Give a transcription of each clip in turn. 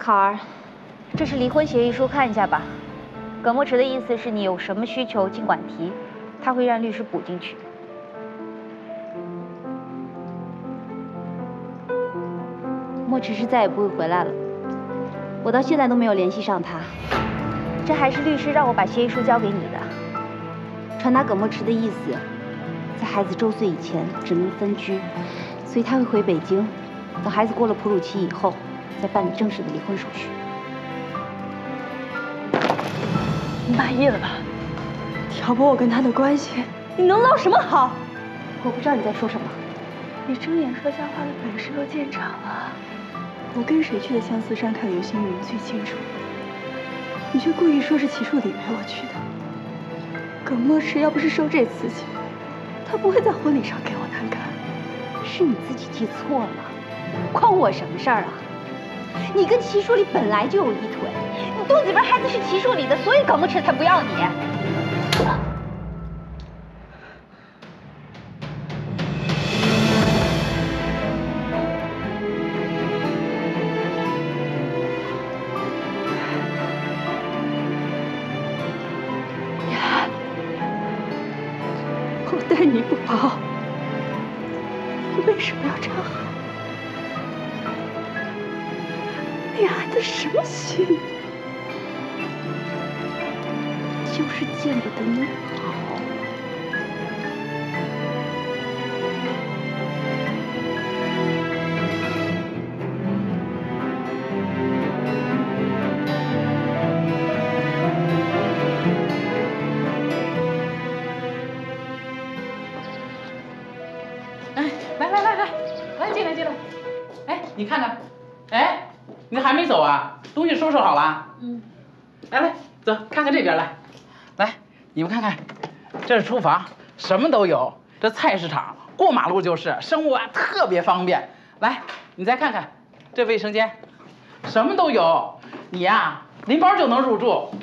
考儿，这是离婚协议书，看一下吧。葛墨池的意思是你有什么需求尽管提，他会让律师补进去。墨池是再也不会回来了，我到现在都没有联系上他。这还是律师让我把协议书交给你的，传达葛墨池的意思，在孩子周岁以前只能分居，所以他会回北京，等孩子过了哺乳期以后，再办理正式的离婚手续。你满意了吧？挑拨我跟他的关系，你能捞什么好？我不知道你在说什么。你睁眼说瞎话的本事又见长了。我跟谁去的相思山看流星雨，你最清楚。你却故意说是齐树礼陪我去的。耿墨池要不是受这刺激，他不会在婚礼上给我难堪。是你自己记错了，关我什么事儿啊？你跟齐书礼本来就有一腿，你肚子里边孩子是齐书礼的，所以耿墨池才不要你。我待你不薄，你为什么要这样你安的什么心？就是见不得你好。哎，来来来来，来进来进来。哎，你看看，哎，你还没走啊？东西收拾好了？嗯。来来，走，看看这边来。来，你们看看，这是厨房，什么都有。这菜市场过马路就是，生活啊特别方便。来，你再看看，这卫生间，什么都有。你呀，拎包就能入住，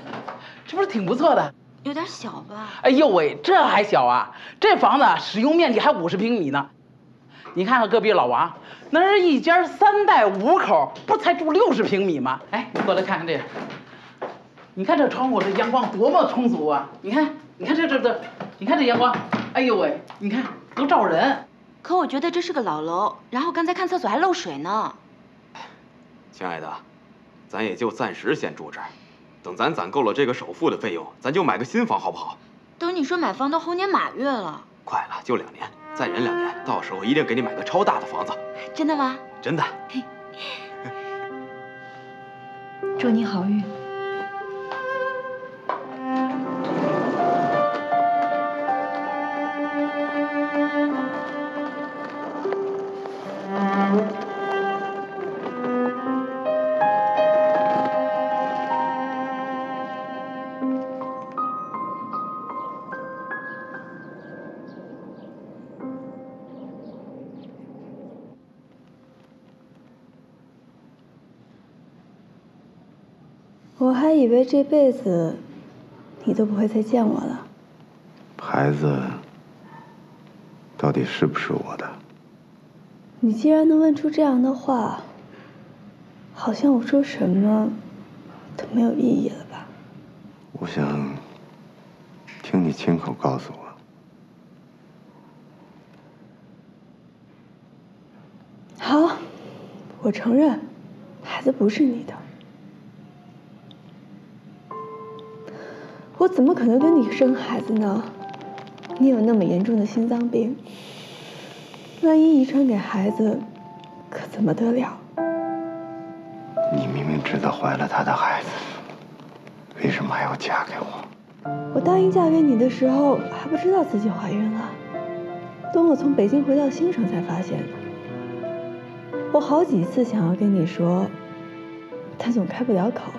这不是挺不错的？有点小吧？哎呦喂，这还小啊！这房子使用面积还五十平米呢。你看看隔壁老王，那是一家三代五口，不才住六十平米吗？哎，你过来看看这个，你看这窗户这阳光多么充足啊！你看，你看这这这，你看这阳光，哎呦喂，你看都照人。可我觉得这是个老楼，然后刚才看厕所还漏水呢。亲爱的，咱也就暂时先住这儿，等咱攒够了这个首付的费用，咱就买个新房，好不好？等你说买房都猴年马月了，快了，就两年，再忍两年，到时候一定给你买个超大的房子，真的吗？真的。祝你好运。我还以为这辈子你都不会再见我了。孩子到底是不是我的？你既然能问出这样的话，好像我说什么都没有意义了吧？我想听你亲口告诉我。好，我承认，孩子不是你的。我怎么可能跟你生孩子呢？你有那么严重的心脏病，万一遗传给孩子，可怎么得了？你明明知道怀了他的孩子，为什么还要嫁给我？我答应嫁给你的时候，还不知道自己怀孕了。等我从北京回到新城才发现的。我好几次想要跟你说，但总开不了口。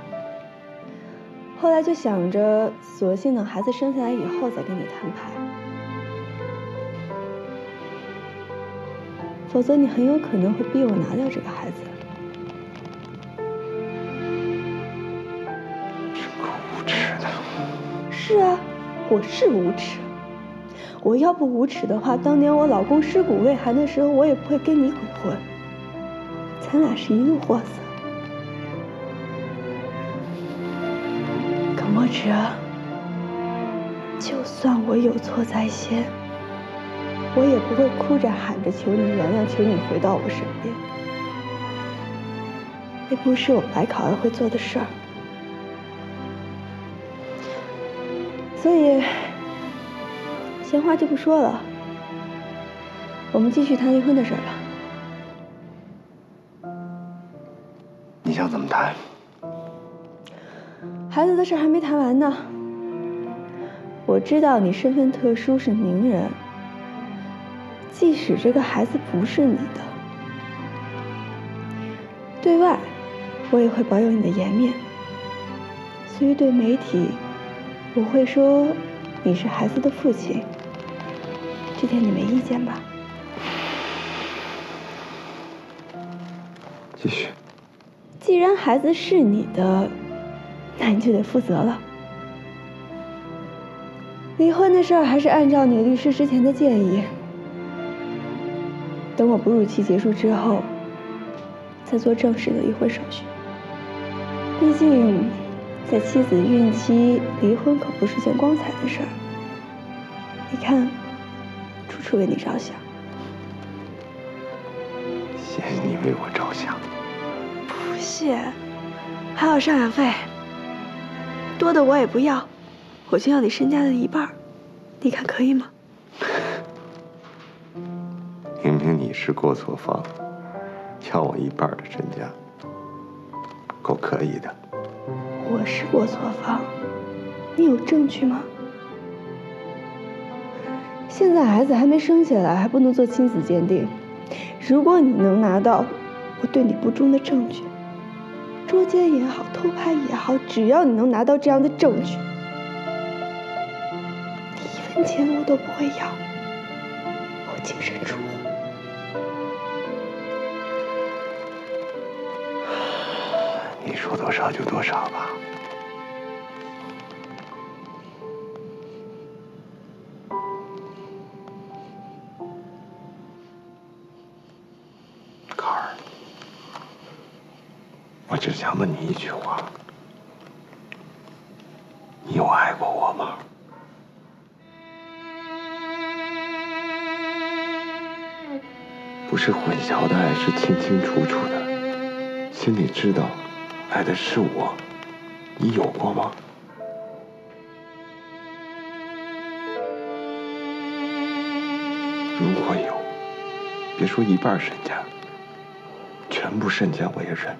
后来就想着，索性等孩子生下来以后再跟你摊牌，否则你很有可能会逼我拿掉这个孩子。真够无耻的！是啊，我是无耻。我要不无耻的话，当年我老公尸骨未寒的时候，我也不会跟你鬼混。咱俩是一路货色，哲，就算我有错在先，我也不会哭着喊着求你原谅，求你回到我身边。那不是我白考儿会做的事儿。所以，闲话就不说了，我们继续谈离婚的事儿吧。你想怎么谈？孩子的事还没谈完呢。我知道你身份特殊，是名人。即使这个孩子不是你的，对外我也会保有你的颜面。所以对媒体，我会说你是孩子的父亲。这点你没意见吧？继续。既然孩子是你的。那你就得负责了。离婚的事儿还是按照你律师之前的建议，等我哺乳期结束之后，再做正式的离婚手续。毕竟，在妻子孕期离婚可不是件光彩的事儿。你看，处处为你着想。谢谢你为我着想。不谢，还有赡养费。多的我也不要，我就要你身家的一半，你看可以吗？明明你是过错方，要我一半的身家，够可以的。我是过错方，你有证据吗？现在孩子还没生下来，还不能做亲子鉴定。如果你能拿到我对你不忠的证据。捉奸也好，偷拍也好，只要你能拿到这样的证据，你一分钱我都不会要，我净身出户。你说多少就多少吧。我只想问你一句话：你有爱过我吗？不是混淆的爱，是清清楚楚的，心里知道爱的是我。你有过吗？如果有，别说一半身家，全部身家我也认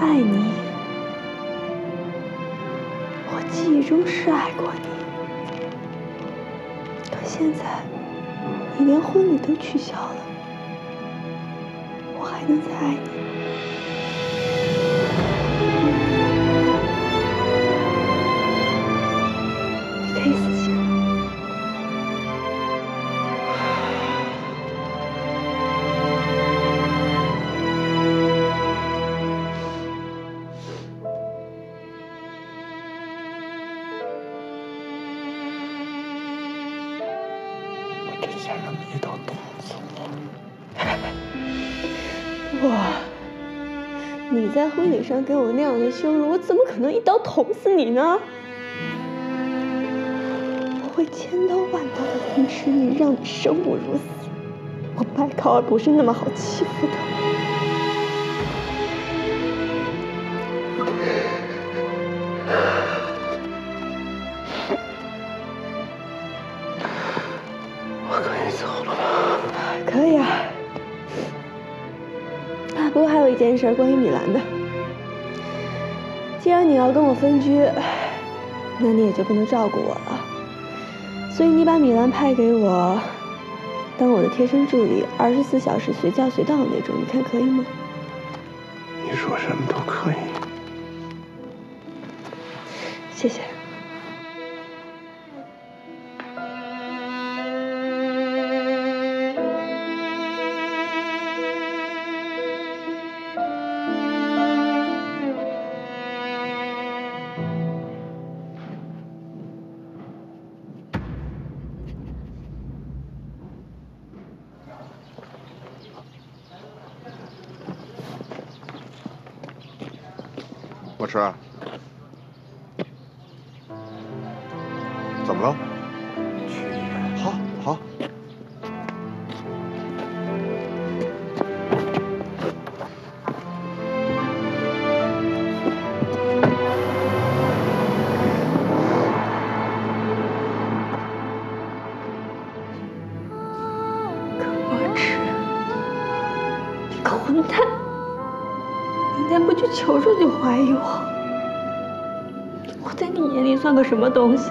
爱你，我记忆中是爱过你，可现在你连婚礼都取消了，我还能再爱你？在婚礼上给我那样的羞辱，我怎么可能一刀捅死你呢？我会千刀万刀的扶持你，让你生不如死。我白考儿不是那么好欺负的。件事关于米兰的。既然你要跟我分居，那你也就不能照顾我了。所以你把米兰派给我，当我的贴身助理，二十四小时随叫随到的那种，你看可以吗？你说什么都可以。谢谢。try. 说你怀疑我。我在你眼里算个什么东西？